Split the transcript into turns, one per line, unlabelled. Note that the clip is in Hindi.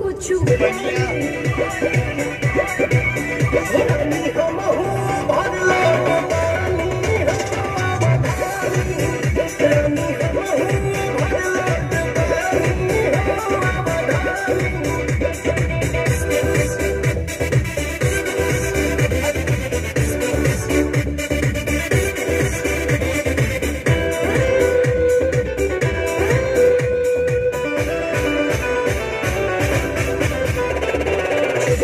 कुछ पानी